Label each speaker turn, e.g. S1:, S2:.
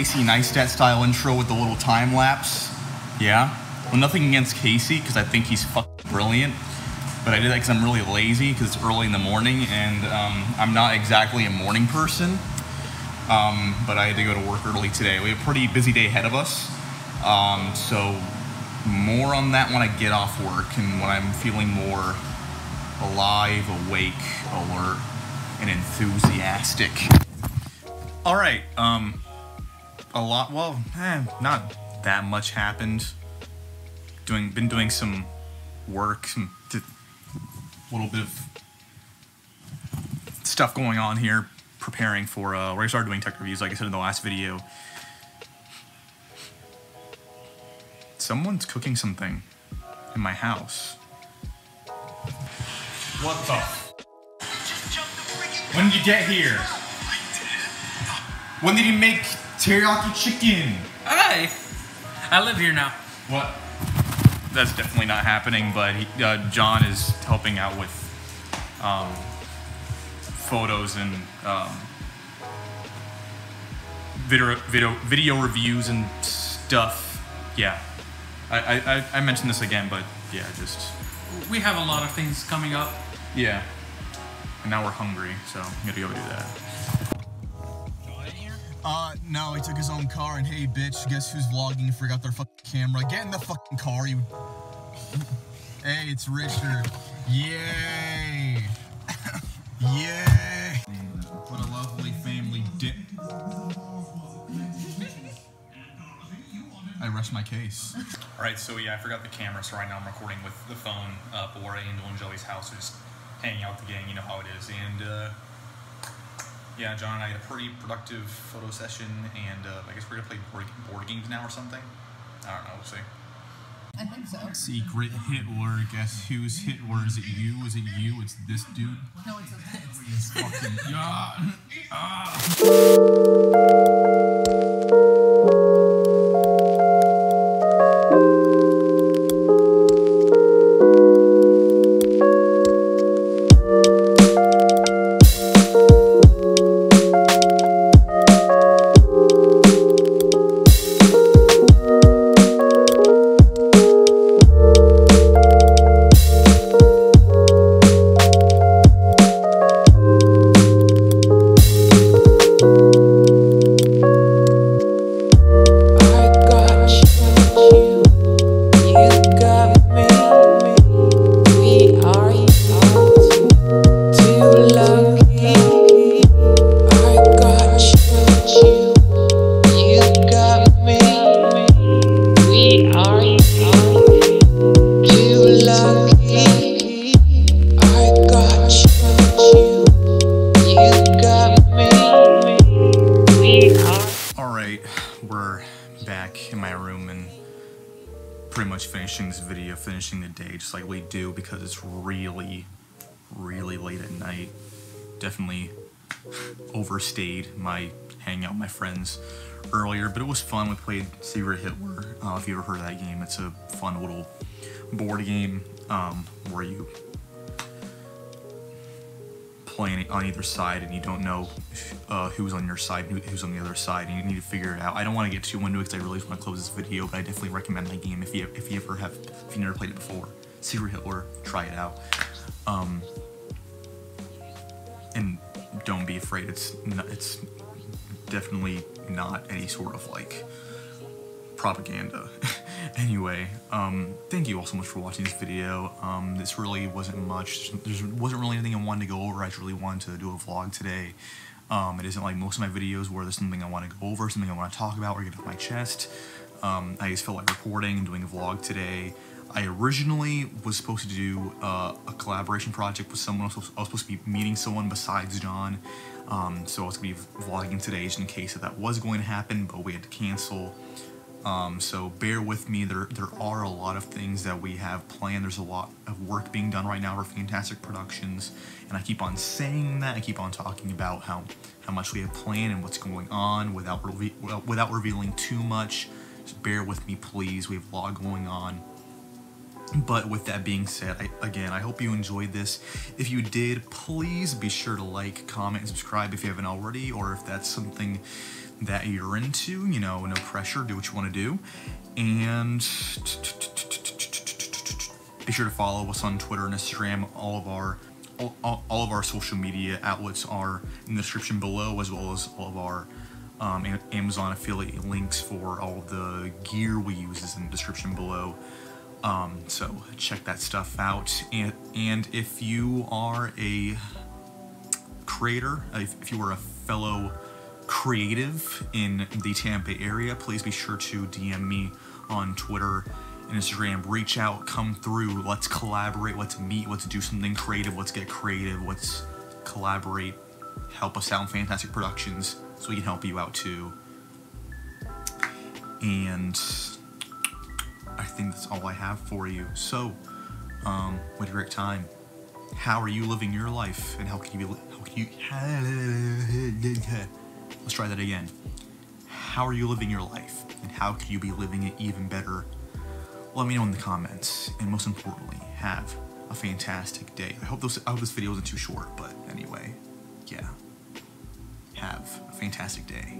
S1: Casey Neistat style intro with the little time lapse. Yeah. Well, nothing against Casey because I think he's fucking brilliant. But I did that because I'm really lazy because it's early in the morning and um, I'm not exactly a morning person. Um, but I had to go to work early today. We have a pretty busy day ahead of us. Um, so more on that when I get off work and when I'm feeling more alive, awake, alert, and enthusiastic. All right. Um, a lot. Well, eh, not that much happened. Doing, been doing some work, some little bit of stuff going on here, preparing for. Uh, we're gonna start doing tech reviews, like I said in the last video. Someone's cooking something in my house. What the? When did you get here? When did you make teriyaki chicken?
S2: Hi! I live here now.
S1: What? That's definitely not happening, but he, uh, John is helping out with um, photos and um, video, video, video reviews and stuff. Yeah. I, I, I mentioned this again, but yeah, just.
S2: We have a lot of things coming up.
S1: Yeah. And now we're hungry, so I'm gonna go do that. Uh, no, he took his own car, and hey, bitch, guess who's vlogging forgot their fucking camera? Get in the fucking car, you. hey, it's Richard. Yay! Yay! What a lovely family di- I rest my case. All right, so yeah, I forgot the camera, so right now I'm recording with the phone up or Angel and Joey's house, just hanging out with the gang, you know how it is. And uh, yeah, John and I had a pretty productive photo session, and uh, I guess we're gonna play board, board games now or something. I don't know, we'll see.
S3: I think so.
S1: Secret Hitler. Guess who's Hitler? Is it you? Is it you? It's this dude.
S3: No, it's a
S1: It's fucking yeah. Ah. We're back in my room and pretty much finishing this video, finishing the day just like we do because it's really, really late at night. Definitely overstayed my hanging out with my friends earlier, but it was fun. We played Secret Hitler. Uh, if you ever heard of that game, it's a fun little board game um, where you on either side and you don't know uh, who's on your side and who's on the other side and you need to figure it out. I don't want to get too into it because I really want to close this video, but I definitely recommend that game if you if you ever have if you never played it before. Secret Hitler, try it out. Um, and don't be afraid. It's not, it's definitely not any sort of like propaganda. anyway, um, thank you all so much for watching this video. Um, this really wasn't much. There wasn't really anything I wanted to go over. I just really wanted to do a vlog today. Um, it isn't like most of my videos where there's something I want to go over, something I want to talk about, or get off my chest. Um, I just felt like recording and doing a vlog today. I originally was supposed to do uh, a collaboration project with someone. I was, supposed to be meeting someone besides John. Um, so I was going to be vlogging today just in case that that was going to happen, but we had to cancel. Um, so bear with me. There, there are a lot of things that we have planned. There's a lot of work being done right now for Phantastic Productions, and I keep on saying that. I keep on talking about how how much we have planned and what's going on without without revealing too much. Just bear with me, please. We have a lot going on. But with that being said, I, again, I hope you enjoyed this. If you did, please be sure to like, comment, and subscribe if you haven't already, or if that's something that you're into. You know, no pressure. Do what you want to do, and be sure to follow us on Twitter and Instagram. All of our all, all, all of our social media outlets are in the description below, as well as all of our um, Amazon affiliate links for all the gear we use is in the description below. Um, so check that stuff out. And and if you are a creator, if, if you are a fellow creative in the Tampa area, please be sure to DM me on Twitter and Instagram. Reach out, come through. Let's collaborate. Let's meet. Let's do something creative. Let's get creative. Let's collaborate. Help us out in Phantastic Productions so we can help you out too. And think that's all I have for you. So, um, what a great time. How are you living your life, and how can you be? How can you? Let's try that again. How are you living your life, and how can you be living it even better? Let me know in the comments, and most importantly, have a fantastic day. I hope this I hope this video wasn't too short, but anyway, yeah. Have a fantastic day.